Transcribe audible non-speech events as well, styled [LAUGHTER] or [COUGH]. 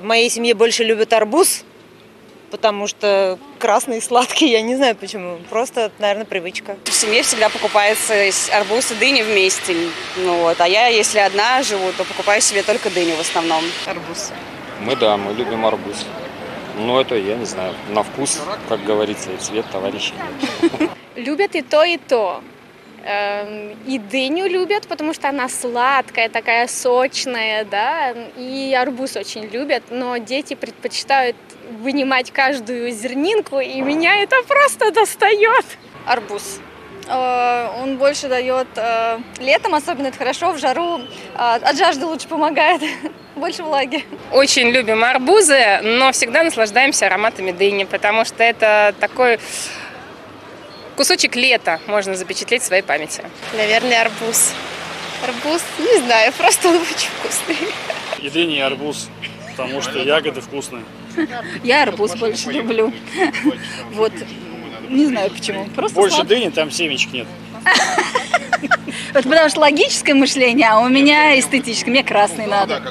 В моей семье больше любят арбуз, потому что красный и сладкий, я не знаю почему. Просто, наверное, привычка. В семье всегда покупается арбуз и дыня вместе. Ну вот. А я, если одна живу, то покупаю себе только дыню в основном. Арбуз. Мы, да, мы любим арбуз. Но это, я не знаю, на вкус, как говорится, и цвет товарищей. Любят и то, и то. Эм, И дыню любят, потому что она сладкая, такая сочная, да, и арбуз очень любят, но дети предпочитают вынимать каждую зернинку, и меня это просто достает. Арбуз. Э, Он больше дает э, летом, особенно это хорошо, в жару. э, От жажды лучше помогает. [LAUGHS] Больше влаги. Очень любим арбузы, но всегда наслаждаемся ароматами дыни, потому что это такой кусочек лета можно запечатлеть в своей памяти. Наверное, арбуз. Арбуз, не знаю, просто он очень вкусный. И дыни, и арбуз, потому что ягоды вкусные. Я арбуз больше люблю. Вот. Не знаю почему. Просто Больше сладкий. дыни, там семечек нет. Вот потому что логическое мышление, а у меня эстетическое. Мне красный надо.